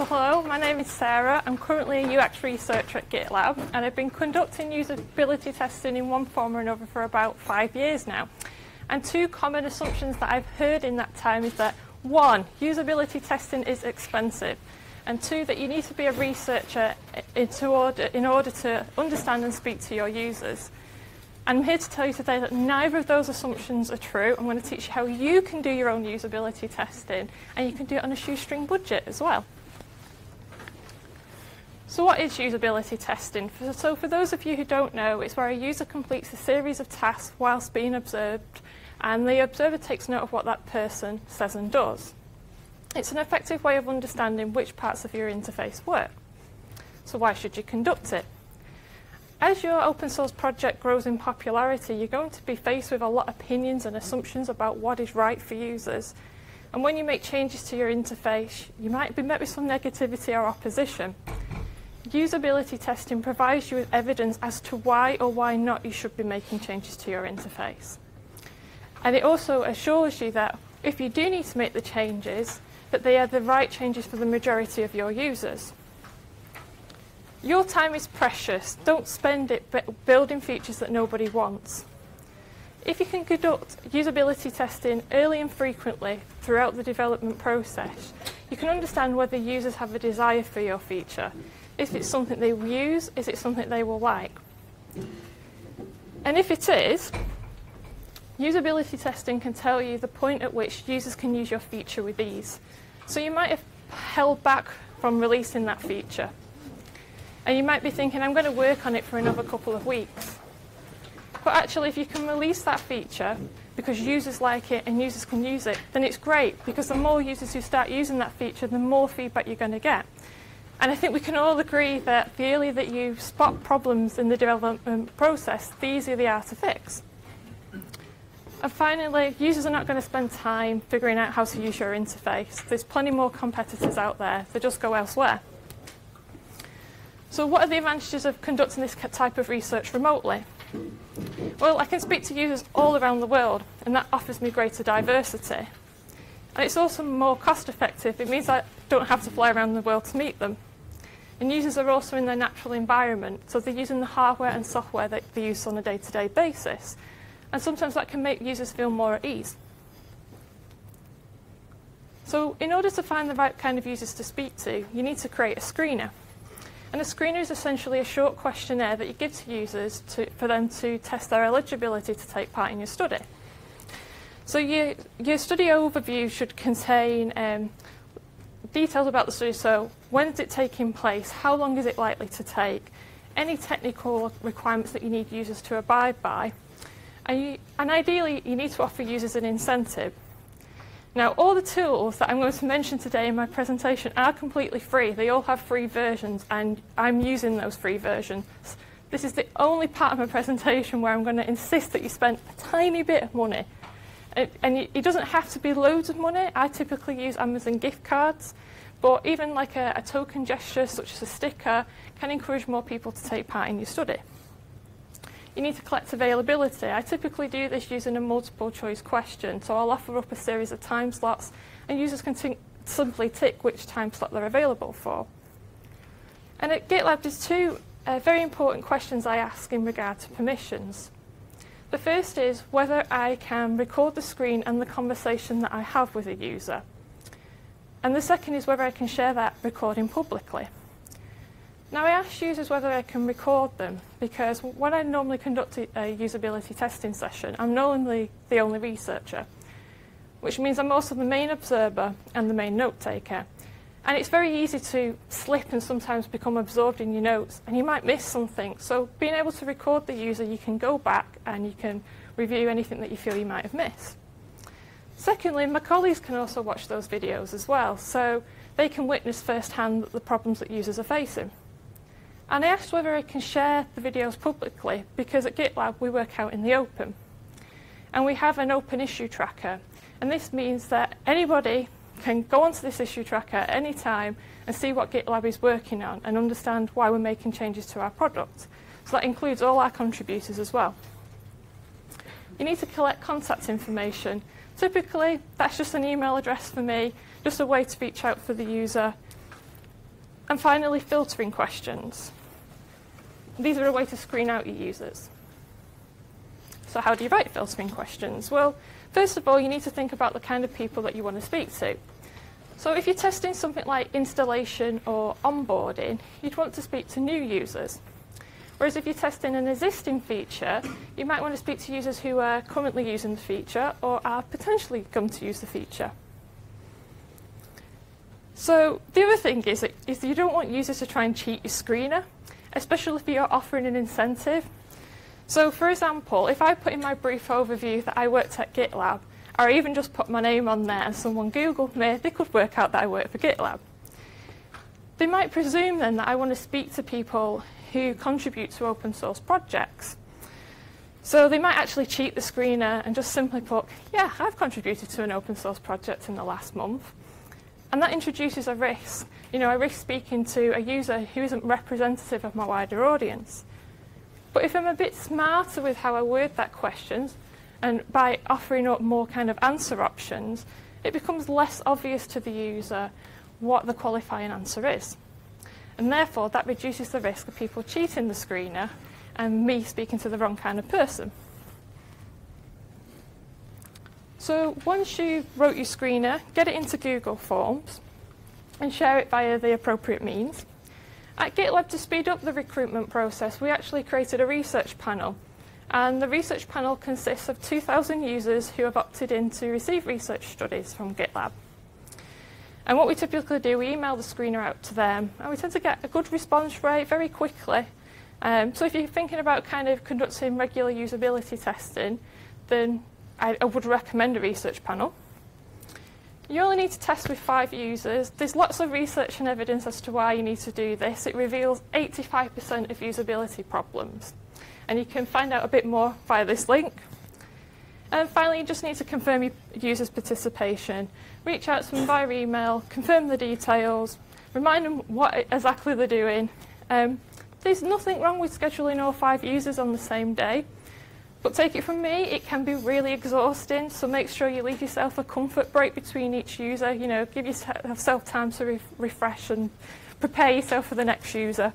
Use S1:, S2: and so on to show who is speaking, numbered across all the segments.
S1: So hello, my name is Sarah. I'm currently a UX researcher at GitLab and I've been conducting usability testing in one form or another for about five years now. And two common assumptions that I've heard in that time is that one, usability testing is expensive and two, that you need to be a researcher in order, in order to understand and speak to your users. And I'm here to tell you today that neither of those assumptions are true. I'm going to teach you how you can do your own usability testing and you can do it on a shoestring budget as well. So what is usability testing? So for those of you who don't know, it's where a user completes a series of tasks whilst being observed and the observer takes note of what that person says and does. It's an effective way of understanding which parts of your interface work. So why should you conduct it? As your open source project grows in popularity, you're going to be faced with a lot of opinions and assumptions about what is right for users. And when you make changes to your interface, you might be met with some negativity or opposition. Usability testing provides you with evidence as to why or why not you should be making changes to your interface. And it also assures you that if you do need to make the changes, that they are the right changes for the majority of your users. Your time is precious. Don't spend it building features that nobody wants. If you can conduct usability testing early and frequently throughout the development process, you can understand whether users have a desire for your feature is it's something they will use? Is it something they will like? And if it is, usability testing can tell you the point at which users can use your feature with ease. So you might have held back from releasing that feature. And you might be thinking, I'm going to work on it for another couple of weeks. But actually, if you can release that feature because users like it and users can use it, then it's great because the more users who start using that feature, the more feedback you're going to get. And I think we can all agree that the earlier that you spot problems in the development process, the easier they are to fix. And finally, users are not going to spend time figuring out how to use your interface. There's plenty more competitors out there, they just go elsewhere. So what are the advantages of conducting this type of research remotely? Well, I can speak to users all around the world, and that offers me greater diversity. And it's also more cost effective. It means I don't have to fly around the world to meet them. And users are also in their natural environment, so they're using the hardware and software that they use on a day-to-day -day basis. And sometimes that can make users feel more at ease. So in order to find the right kind of users to speak to, you need to create a screener. And a screener is essentially a short questionnaire that you give to users to, for them to test their eligibility to take part in your study. So your, your study overview should contain um, details about the study, so when is it taking place, how long is it likely to take, any technical requirements that you need users to abide by, and, you, and ideally you need to offer users an incentive. Now all the tools that I'm going to mention today in my presentation are completely free, they all have free versions and I'm using those free versions. This is the only part of my presentation where I'm going to insist that you spend a tiny bit of money and it doesn't have to be loads of money. I typically use Amazon gift cards, but even like a, a token gesture, such as a sticker, can encourage more people to take part in your study. You need to collect availability. I typically do this using a multiple choice question, so I'll offer up a series of time slots, and users can simply tick which time slot they're available for. And at GitLab, there's two uh, very important questions I ask in regard to permissions. The first is whether I can record the screen and the conversation that I have with a user. And the second is whether I can share that recording publicly. Now I ask users whether I can record them because when I normally conduct a usability testing session, I'm normally the only researcher, which means I'm also the main observer and the main note taker. And it's very easy to slip and sometimes become absorbed in your notes, and you might miss something. So being able to record the user, you can go back and you can review anything that you feel you might have missed. Secondly, my colleagues can also watch those videos as well, so they can witness firsthand the problems that users are facing. And I asked whether I can share the videos publicly, because at GitLab we work out in the open. And we have an open issue tracker, and this means that anybody can go onto this issue tracker at any time and see what GitLab is working on and understand why we're making changes to our product. So that includes all our contributors as well. You need to collect contact information. Typically, that's just an email address for me, just a way to reach out for the user. And finally, filtering questions. These are a way to screen out your users. So how do you write filtering questions? Well, first of all, you need to think about the kind of people that you want to speak to. So if you're testing something like installation or onboarding, you'd want to speak to new users. Whereas if you're testing an existing feature, you might want to speak to users who are currently using the feature or are potentially going to use the feature. So the other thing is, is you don't want users to try and cheat your screener, especially if you're offering an incentive. So for example, if I put in my brief overview that I worked at GitLab, or even just put my name on there and someone Googled me, they could work out that I work for GitLab. They might presume then that I want to speak to people who contribute to open source projects. So they might actually cheat the screener and just simply put, yeah, I've contributed to an open source project in the last month. And that introduces a risk. You know, a risk speaking to a user who isn't representative of my wider audience. But if I'm a bit smarter with how I word that question, and by offering up more kind of answer options, it becomes less obvious to the user what the qualifying answer is. And therefore, that reduces the risk of people cheating the screener and me speaking to the wrong kind of person. So once you wrote your screener, get it into Google Forms and share it via the appropriate means. At GitLab, to speed up the recruitment process, we actually created a research panel. And the research panel consists of 2,000 users who have opted in to receive research studies from GitLab. And what we typically do, we email the screener out to them, and we tend to get a good response rate very quickly. Um, so if you're thinking about kind of conducting regular usability testing, then I, I would recommend a research panel. You only need to test with five users. There's lots of research and evidence as to why you need to do this. It reveals 85% of usability problems. And you can find out a bit more via this link. And finally, you just need to confirm your users' participation. Reach out to them via email, confirm the details, remind them what exactly they're doing. Um, there's nothing wrong with scheduling all five users on the same day. But take it from me, it can be really exhausting, so make sure you leave yourself a comfort break between each user. You know, give yourself time to re refresh and prepare yourself for the next user.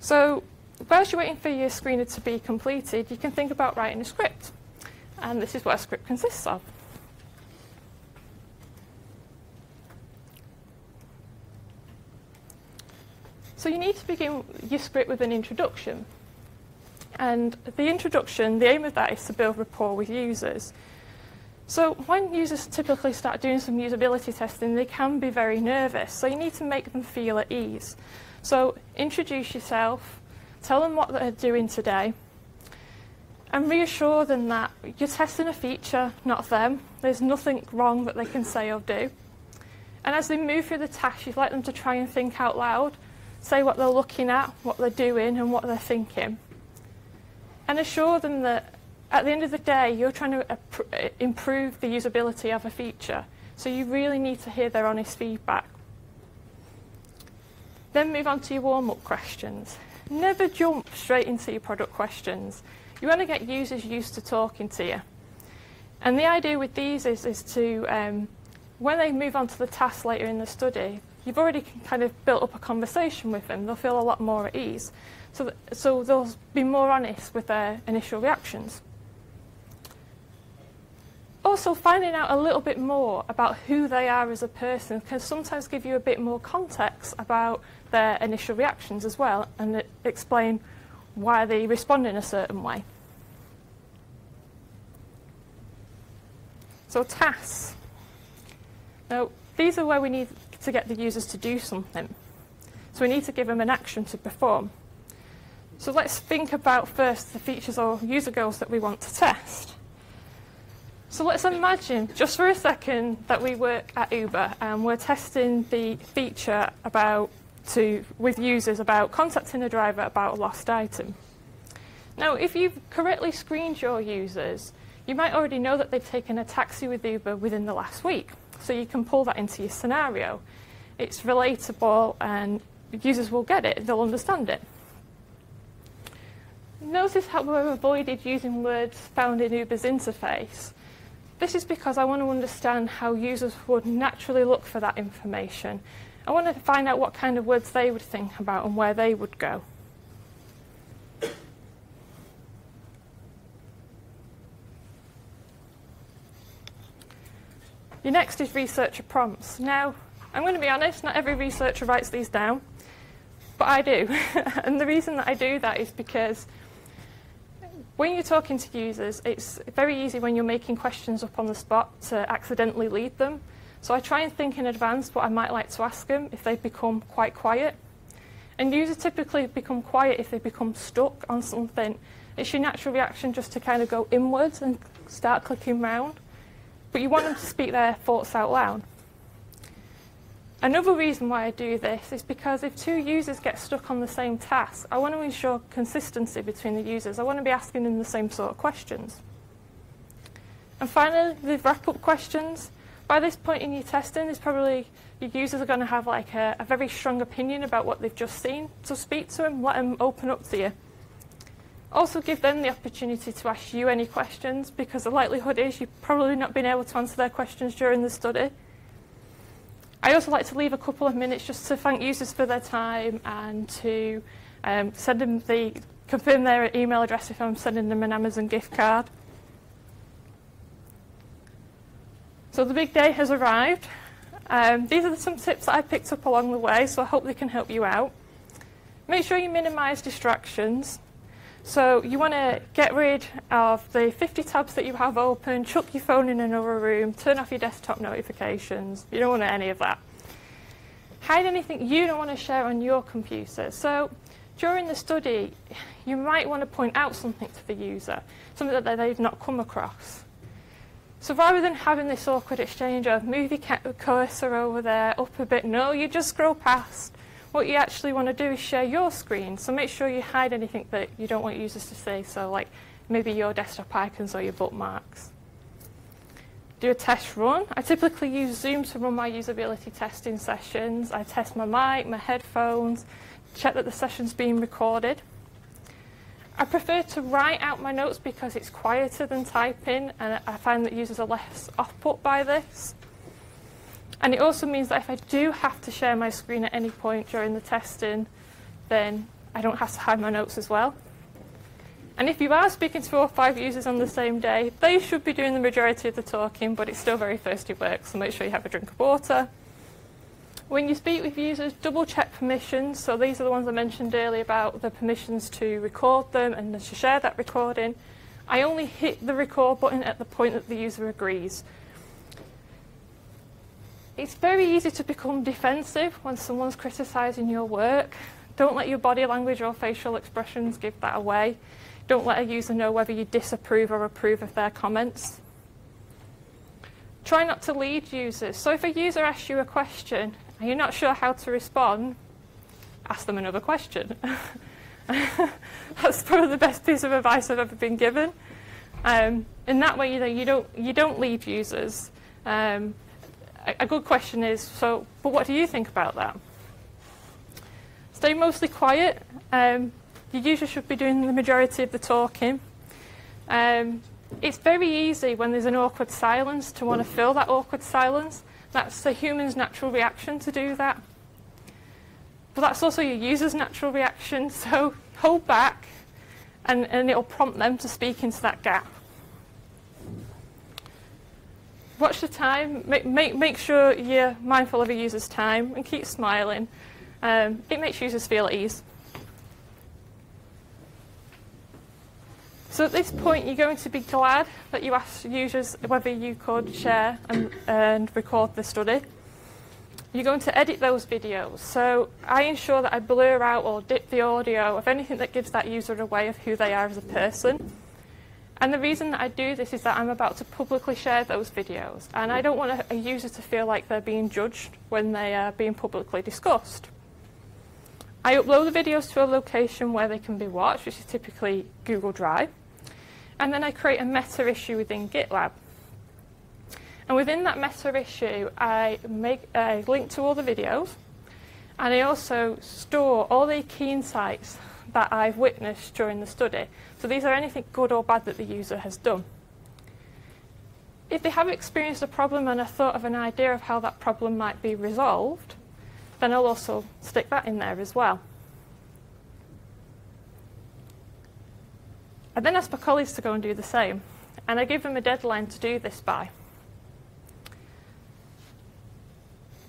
S1: So whilst you're waiting for your screener to be completed, you can think about writing a script. And this is what a script consists of. So you need to begin your script with an introduction. And the introduction, the aim of that is to build rapport with users. So when users typically start doing some usability testing, they can be very nervous. So you need to make them feel at ease. So introduce yourself, tell them what they're doing today, and reassure them that you're testing a feature, not them. There's nothing wrong that they can say or do. And as they move through the task, you'd like them to try and think out loud, say what they're looking at, what they're doing, and what they're thinking and assure them that at the end of the day, you're trying to improve the usability of a feature. So you really need to hear their honest feedback. Then move on to your warm-up questions. Never jump straight into your product questions. You want to get users used to talking to you. And the idea with these is, is to, um, when they move on to the task later in the study, you've already kind of built up a conversation with them. They'll feel a lot more at ease. So, so they'll be more honest with their initial reactions. Also, finding out a little bit more about who they are as a person can sometimes give you a bit more context about their initial reactions as well and explain why they respond in a certain way. So tasks. Now, these are where we need to get the users to do something. So we need to give them an action to perform. So let's think about first the features or user goals that we want to test. So let's imagine, just for a second, that we work at Uber and we're testing the feature about to, with users about contacting a driver about a lost item. Now, if you've correctly screened your users, you might already know that they've taken a taxi with Uber within the last week. So you can pull that into your scenario. It's relatable and users will get it, they'll understand it. Notice how we've avoided using words found in Uber's interface. This is because I want to understand how users would naturally look for that information. I want to find out what kind of words they would think about and where they would go. Your next is researcher prompts. Now, I'm going to be honest, not every researcher writes these down, but I do. and the reason that I do that is because when you're talking to users, it's very easy when you're making questions up on the spot to accidentally lead them. So I try and think in advance what I might like to ask them if they become quite quiet. And users typically become quiet if they become stuck on something. It's your natural reaction just to kind of go inwards and start clicking round. But you want them to speak their thoughts out loud. Another reason why I do this is because if two users get stuck on the same task, I want to ensure consistency between the users. I want to be asking them the same sort of questions. And finally, the wrap-up questions. By this point in your testing, there's probably your users are going to have like a, a very strong opinion about what they've just seen. So speak to them, let them open up to you. Also give them the opportunity to ask you any questions because the likelihood is you've probably not been able to answer their questions during the study. I also like to leave a couple of minutes just to thank users for their time and to um, send them the confirm their email address if I'm sending them an Amazon gift card. So the big day has arrived. Um, these are some tips that I picked up along the way, so I hope they can help you out. Make sure you minimise distractions. So you want to get rid of the 50 tabs that you have open, chuck your phone in another room, turn off your desktop notifications. You don't want any of that. Hide anything you don't want to share on your computer. So during the study, you might want to point out something to the user, something that they've not come across. So rather than having this awkward exchange of move your cursor over there, up a bit, no, you just scroll past what you actually want to do is share your screen. So make sure you hide anything that you don't want users to see. So like maybe your desktop icons or your bookmarks. Do a test run. I typically use Zoom to run my usability testing sessions. I test my mic, my headphones, check that the session's being recorded. I prefer to write out my notes because it's quieter than typing and I find that users are less off put by this. And it also means that if I do have to share my screen at any point during the testing, then I don't have to hide my notes as well. And if you are speaking to four or five users on the same day, they should be doing the majority of the talking, but it's still very thirsty work, so make sure you have a drink of water. When you speak with users, double check permissions. So these are the ones I mentioned earlier about the permissions to record them and to share that recording. I only hit the record button at the point that the user agrees. It's very easy to become defensive when someone's criticising your work. Don't let your body language or facial expressions give that away. Don't let a user know whether you disapprove or approve of their comments. Try not to lead users. So if a user asks you a question and you're not sure how to respond, ask them another question. That's probably the best piece of advice I've ever been given. Um, in that way, you, know, you, don't, you don't lead users. Um, a good question is, so, but what do you think about that? Stay mostly quiet. Um, you usually should be doing the majority of the talking. Um, it's very easy when there's an awkward silence to want to fill that awkward silence. That's the human's natural reaction to do that. But that's also your user's natural reaction, so hold back and, and it'll prompt them to speak into that gap watch the time, make, make, make sure you're mindful of a user's time and keep smiling. Um, it makes users feel at ease. So at this point, you're going to be glad that you asked users whether you could share and, and record the study. You're going to edit those videos. So I ensure that I blur out or dip the audio of anything that gives that user away of who they are as a person. And the reason that I do this is that I'm about to publicly share those videos, and I don't want a, a user to feel like they're being judged when they are being publicly discussed. I upload the videos to a location where they can be watched, which is typically Google Drive, and then I create a meta issue within GitLab. And within that meta issue, I make a link to all the videos, and I also store all the key insights that I've witnessed during the study. So these are anything good or bad that the user has done. if they have experienced a problem and a thought of an idea of how that problem might be resolved, then I'll also stick that in there as well. I then ask my colleagues to go and do the same, and I give them a deadline to do this by.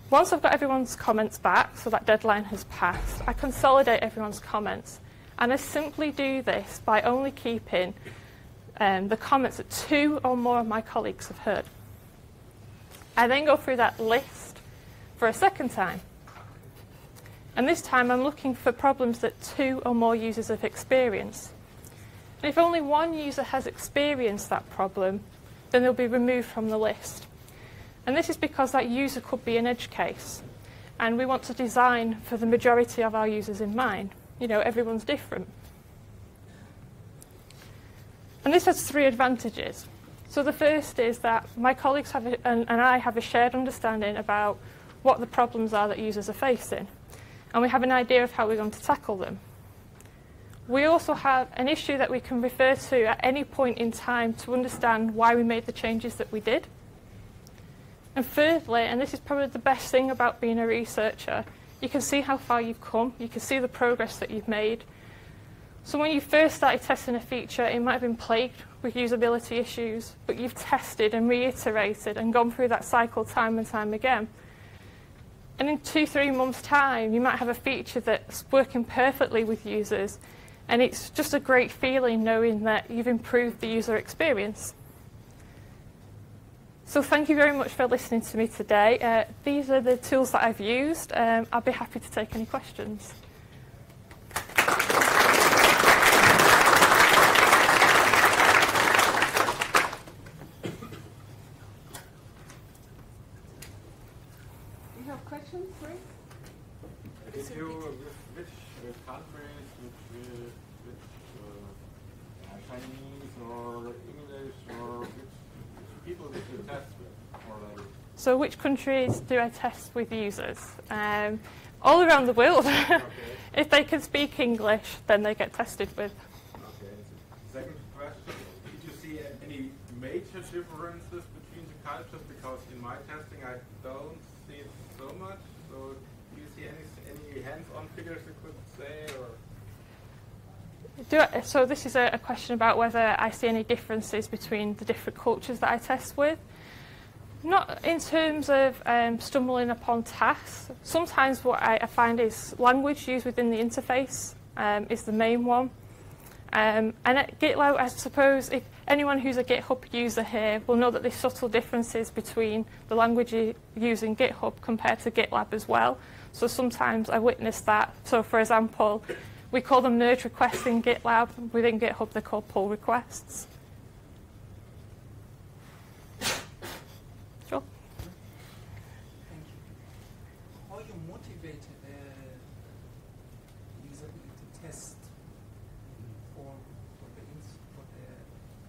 S1: Once I've got everyone's comments back, so that deadline has passed, I consolidate everyone's comments. And I simply do this by only keeping um, the comments that two or more of my colleagues have heard. I then go through that list for a second time. And this time I'm looking for problems that two or more users have experienced. And if only one user has experienced that problem, then they'll be removed from the list. And this is because that user could be an edge case. And we want to design for the majority of our users in mind. You know, everyone's different. And this has three advantages. So the first is that my colleagues have a, and, and I have a shared understanding about what the problems are that users are facing. And we have an idea of how we're going to tackle them. We also have an issue that we can refer to at any point in time to understand why we made the changes that we did. And thirdly, and this is probably the best thing about being a researcher, you can see how far you've come, you can see the progress that you've made. So when you first started testing a feature, it might have been plagued with usability issues, but you've tested and reiterated and gone through that cycle time and time again. And in two, three months' time, you might have a feature that's working perfectly with users, and it's just a great feeling knowing that you've improved the user experience. So thank you very much for listening to me today. Uh, these are the tools that I've used. Um, I'll be happy to take any questions.
S2: You have questions, right?
S3: If you, which uh, countries, which, uh, which uh, Chinese or English or which people did you test with already?
S1: So which countries do I test with users? Um, all around the world.
S3: Okay.
S1: if they can speak English, then they get tested with.
S3: Okay. Second question, did you see any major differences between the cultures? Because in my testing I don't see it so much. So do you see any, any hands-on figures you could say or?
S1: Do I, so this is a, a question about whether I see any differences between the different cultures that I test with. Not in terms of um, stumbling upon tasks. Sometimes what I, I find is language used within the interface um, is the main one. Um, and at GitLab, I suppose if anyone who's a GitHub user here will know that there's subtle differences between the language you use in GitHub compared to GitLab as well. So sometimes I witness that. So for example, we call them merge requests in GitLab. Within GitHub, they're called pull requests. Sure.
S4: Thank you. How you motivate uh, usability test for for the ins- for the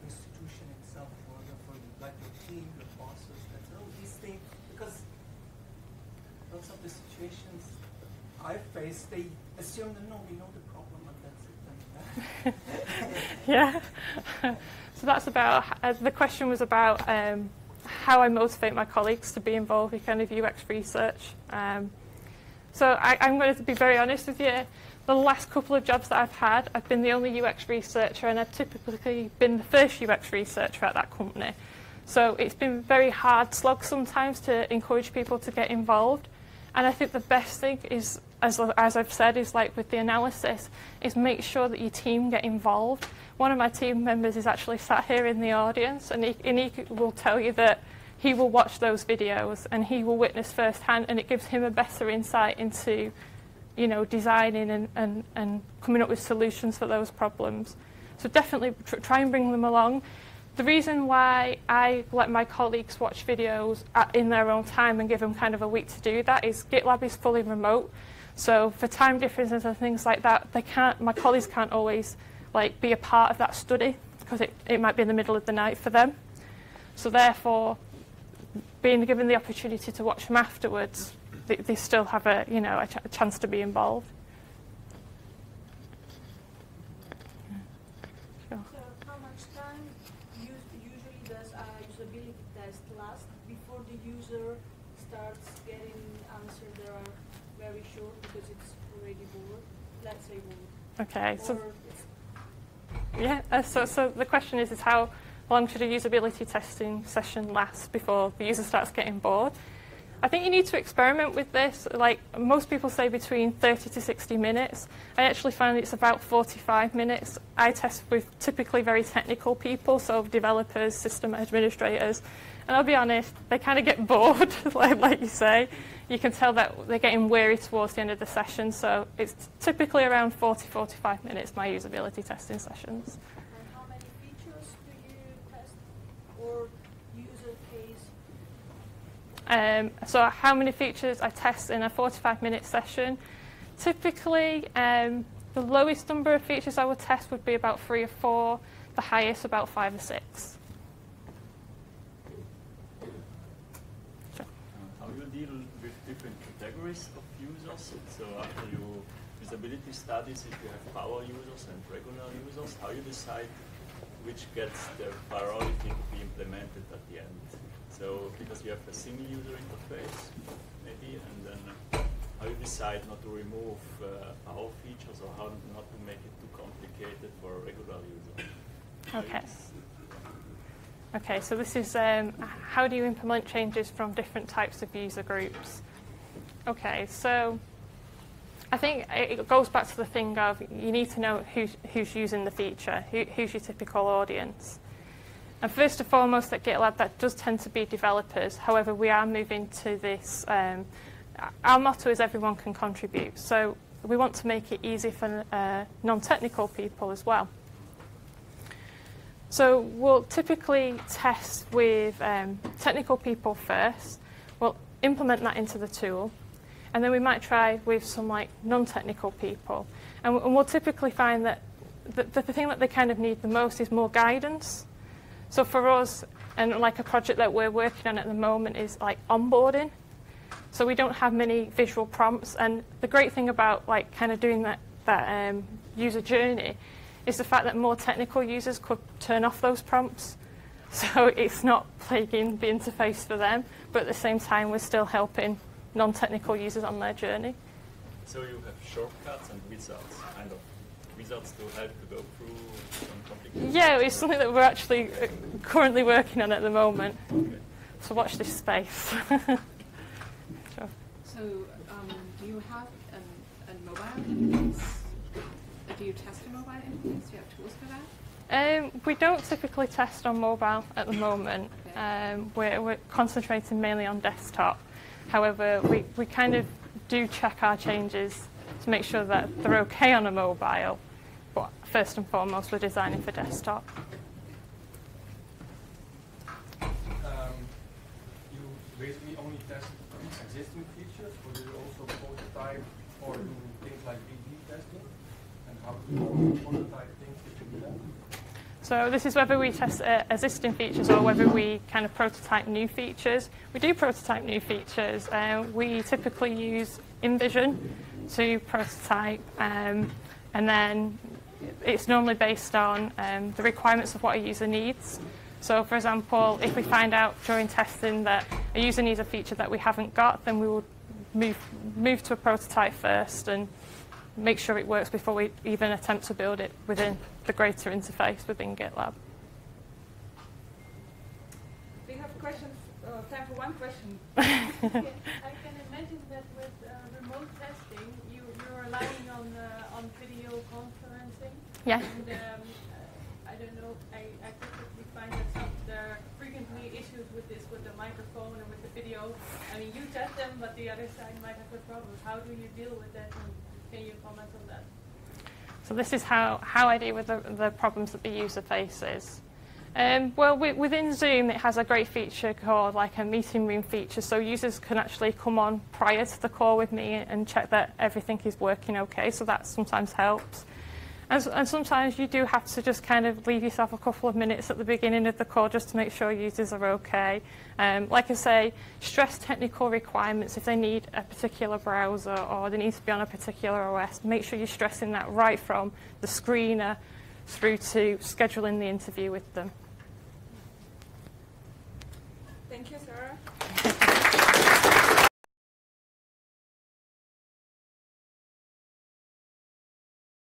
S4: institution itself, for the, for the, like your team, your bosses, that oh these things because lots of the situations I face, they assume that no, we know the problem and that's it.
S1: Yeah. so that's about, uh, the question was about um, how I motivate my colleagues to be involved in kind of UX research. Um, so I, I'm going to be very honest with you. The last couple of jobs that I've had, I've been the only UX researcher and I've typically been the first UX researcher at that company. So it's been very hard slog sometimes to encourage people to get involved. And I think the best thing is, as, as I've said, is like with the analysis, is make sure that your team get involved. One of my team members is actually sat here in the audience, and he, and he will tell you that he will watch those videos and he will witness firsthand, and it gives him a better insight into, you know, designing and, and, and coming up with solutions for those problems. So definitely tr- try and bring them along. The reason why I let my colleagues watch videos at, in their own time and give them kind of a week to do that is GitLab is fully remote. So for time differences and things like that, they can't, my colleagues can't always like be a part of that study because it, it might be in the middle of the night for them. So therefore, being given the opportunity to watch them afterwards, they, they still have a, you know, a, ch- a chance to be involved. Sure.
S5: So how much time us- usually does a usability test last before the user starts getting answers that are very short because it's already bored? Let's say bored.
S1: Okay, so yeah, uh, so so the question is is how long should a usability testing session last before the user starts getting bored? I think you need to experiment with this. Like most people say between 30 to 60 minutes. I actually find it's about 45 minutes. I test with typically very technical people, so developers, system administrators. And I'll be honest, they kind of get bored, like, like you say. You can tell that they're getting weary towards the end of the session, so it's typically around 40, 45 minutes, my usability testing sessions.
S5: and how many features do you test or user case?
S1: Um, so how many features I test in a 45 minute session? Typically, um, the lowest number of features I would test would be about three or four, the highest about five or six. Sure.
S6: How you deal with different categories of users? So after your usability studies, if you have power users and regular users, how you decide which gets the priority to be implemented at the end? So because you have a single user interface, maybe, and then how you decide not to remove uh, power features or how not to make it too complicated for a regular user.
S1: Okay. Okay, so this is um, how do you implement changes from different types of user groups? Okay, so I think it goes back to the thing of you need to know who's, who's using the feature, who, who's your typical audience. And first and foremost at GitLab, that does tend to be developers. However, we are moving to this. Um, our motto is everyone can contribute. So we want to make it easy for uh, non-technical people as well. So we'll typically test with um, technical people first. We'll implement that into the tool, and then we might try with some like non-technical people. And, and we'll typically find that the, the thing that they kind of need the most is more guidance. So for us, and like a project that we're working on at the moment is like onboarding. So we don't have many visual prompts, and the great thing about like kind of doing that that um, user journey is the fact that more technical users could turn off those prompts. So it's not plaguing the interface for them, but at the same time we're still helping non-technical users on their journey.
S6: So you have shortcuts and results, kind of wizards to help to go through some complicated.
S1: Yeah, it's something that we're actually uh, currently working on at the moment.
S6: Okay.
S1: So watch this space. sure.
S2: So, um, do you have an, a mobile interface? Do you test a mobile interface? Do you have tools for that?
S1: Um, we don't typically test on mobile at the moment.
S2: Okay.
S1: Um, we're, we're concentrating mainly on desktop. However, we, we kind of do check our changes to make sure that they're okay on a mobile. But first and foremost, we're designing for desktop.
S7: um, you basically only test existing features, or do you also prototype or do things like A/B testing? And how do you prototype things if you do that?
S1: So this is whether we test uh, existing features or whether we kind of prototype new features. We do prototype new features. Uh, we typically use InVision to prototype, um, and then it's normally based on um, the requirements of what a user needs. So, for example, if we find out during testing that a user needs a feature that we haven't got, then we will move move to a prototype first and make sure it works before we even attempt to build it within the greater interface within GitLab.
S2: We have questions, uh, time for one question.
S5: I can imagine that with uh, remote testing, you, you're relying on, uh, on video conferencing.
S1: Yeah.
S5: And um, uh, I don't know, I, I typically find that some, there are frequently issues with this, with the microphone and with the video. I mean, you test them, but the other side might have the problems. How do you deal with that? Can you comment on that?
S1: So this is how, how I deal with the, the problems that the user faces. Um, well, wi- within Zoom, it has a great feature called like a meeting room feature, so users can actually come on prior to the call with me and check that everything is working okay. So that sometimes helps. And, and sometimes you do have to just kind of leave yourself a couple of minutes at the beginning of the call just to make sure users are okay. Um, like I say, stress technical requirements if they need a particular browser or they need to be on a particular OS. Make sure you're stressing that right from the screener through to scheduling the interview with them.
S2: Thank you, Sarah.